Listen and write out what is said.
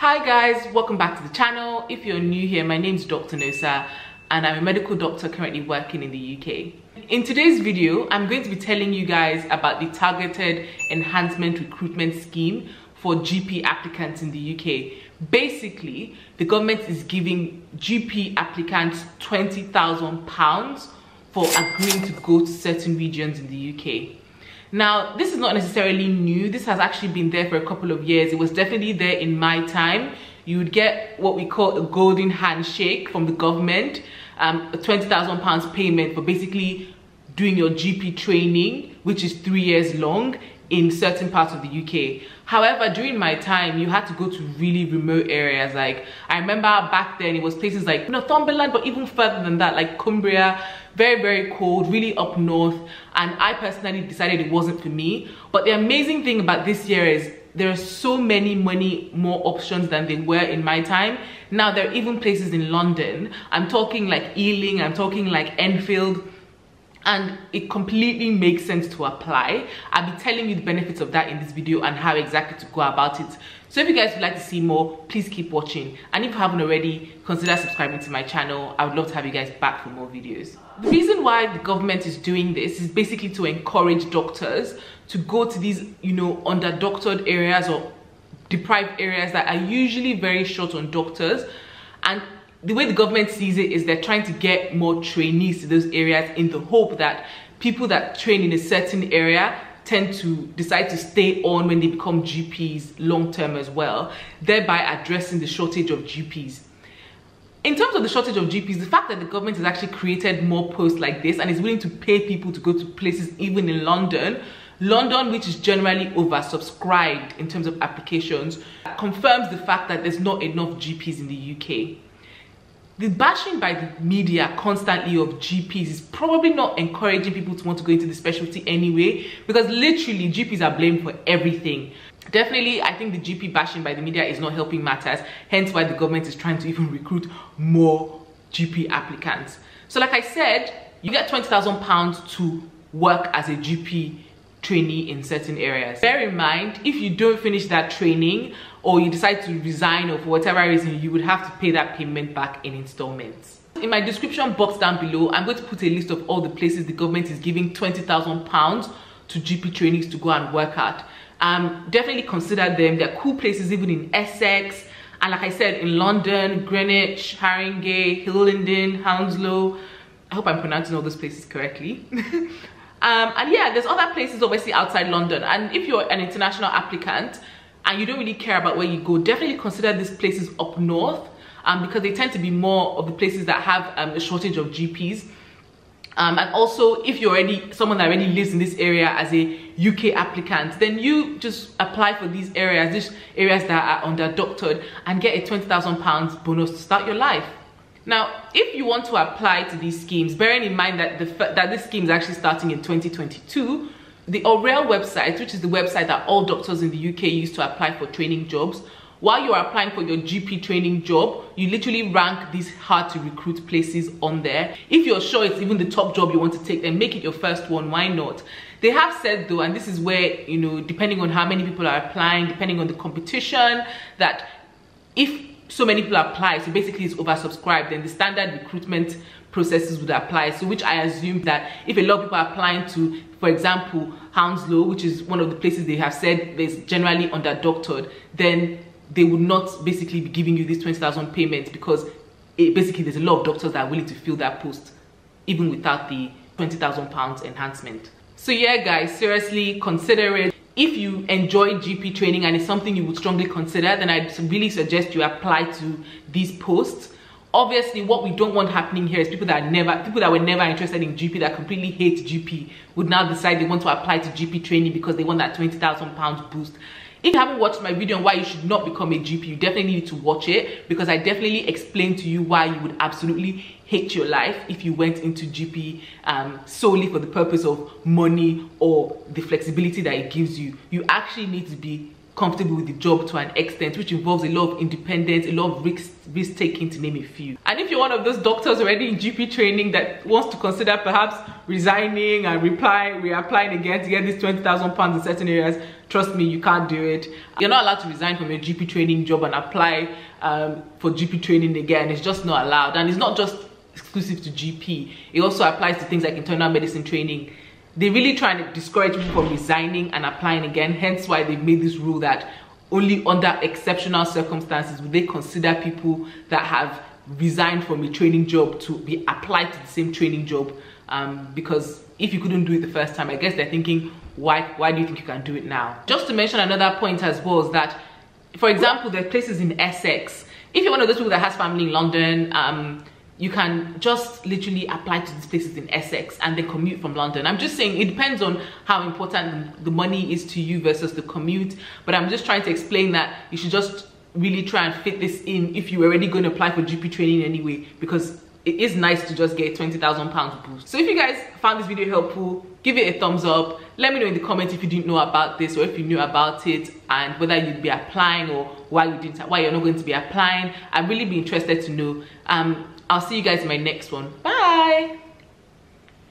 Hi guys, welcome back to the channel. If you're new here, my name is Dr. Nosa and I'm a medical doctor currently working in the UK. In today's video, I'm going to be telling you guys about the targeted enhancement recruitment scheme for GP applicants in the UK. Basically, the government is giving GP applicants £20,000 for agreeing to go to certain regions in the UK. Now, this is not necessarily new. This has actually been there for a couple of years. It was definitely there in my time. You would get what we call a golden handshake from the government, um, a £20,000 payment for basically doing your GP training, which is three years long in certain parts of the UK. However, during my time, you had to go to really remote areas. Like, I remember back then, it was places like Northumberland, but even further than that, like Cumbria, very, very cold, really up north. And I personally decided it wasn't for me. But the amazing thing about this year is there are so many, many more options than they were in my time. Now, there are even places in London. I'm talking like Ealing, I'm talking like Enfield, and it completely makes sense to apply. I'll be telling you the benefits of that in this video and how exactly to go about it. So if you guys would like to see more, please keep watching. And if you haven't already, consider subscribing to my channel. I would love to have you guys back for more videos. The reason why the government is doing this is basically to encourage doctors to go to these, you know, under-doctored areas or deprived areas that are usually very short on doctors and the way the government sees it is they're trying to get more trainees to those areas in the hope that people that train in a certain area tend to decide to stay on when they become GPs long term as well, thereby addressing the shortage of GPs. In terms of the shortage of GPs, the fact that the government has actually created more posts like this and is willing to pay people to go to places even in London, London, which is generally oversubscribed in terms of applications, confirms the fact that there's not enough GPs in the UK the bashing by the media constantly of GPs is probably not encouraging people to want to go into the specialty anyway because literally GPs are blamed for everything. Definitely, I think the GP bashing by the media is not helping matters, hence why the government is trying to even recruit more GP applicants. So like I said, you get £20,000 to work as a GP trainee in certain areas. Bear in mind, if you don't finish that training or you decide to resign or for whatever reason, you would have to pay that payment back in installments. In my description box down below, I'm going to put a list of all the places the government is giving £20,000 to GP trainees to go and work at. Um, definitely consider them. They're cool places even in Essex. And like I said, in London, Greenwich, Haringey, Hillingdon, Hounslow. I hope I'm pronouncing all those places correctly. Um, and yeah, there's other places obviously outside London. And if you're an international applicant and you don't really care about where you go, definitely consider these places up north um, because they tend to be more of the places that have um, a shortage of GPs. Um, and also, if you're already someone that already lives in this area as a UK applicant, then you just apply for these areas, these areas that are under doctored, and get a £20,000 bonus to start your life. Now, if you want to apply to these schemes, bearing in mind that, the, that this scheme is actually starting in 2022, the Oriel website, which is the website that all doctors in the UK use to apply for training jobs, while you're applying for your GP training job, you literally rank these hard to recruit places on there. If you're sure it's even the top job you want to take, then make it your first one, why not? They have said though, and this is where, you know, depending on how many people are applying, depending on the competition, that if so many people apply so basically it's oversubscribed then the standard recruitment processes would apply. So which i assume that if a lot of people are applying to for example hounslow which is one of the places they have said is generally under doctored then they would not basically be giving you this 20,000 payments because it, basically there's a lot of doctors that are willing to fill that post even without the 20,000 pounds enhancement. So yeah guys seriously consider it if you enjoy GP training and it's something you would strongly consider, then I'd really suggest you apply to these posts. Obviously, what we don't want happening here is people that never, people that were never interested in GP, that completely hate GP, would now decide they want to apply to GP training because they want that 20,000 pounds boost. If you haven't watched my video on why you should not become a GP, you definitely need to watch it because I definitely explain to you why you would absolutely hate your life if you went into GP um, solely for the purpose of money or the flexibility that it gives you. You actually need to be comfortable with the job to an extent, which involves a lot of independence, a lot of risk, risk taking to name a few. And if you're one of those doctors already in GP training that wants to consider perhaps resigning and reply, reapplying again to get this 20,000 pounds in certain areas, trust me, you can't do it. You're not allowed to resign from your GP training job and apply um, for GP training again. It's just not allowed. And it's not just exclusive to GP. It also applies to things like internal medicine training. They really trying to discourage people from resigning and applying again hence why they've made this rule that only under exceptional circumstances would they consider people that have resigned from a training job to be applied to the same training job. Um, because if you couldn't do it the first time i guess they're thinking why why do you think you can do it now? Just to mention another point as well is that for example there are places in essex. If you're one of those people that has family in london um, you can just literally apply to these places in Essex and then commute from London. I'm just saying it depends on how important the money is to you versus the commute. But I'm just trying to explain that you should just really try and fit this in if you're already going to apply for GP training anyway, because it is nice to just get 20,000 pounds boost. So if you guys found this video helpful, give it a thumbs up. Let me know in the comments if you didn't know about this or if you knew about it and whether you'd be applying or why you didn't, why you're not going to be applying. I'd really be interested to know. Um, I'll see you guys in my next one. Bye.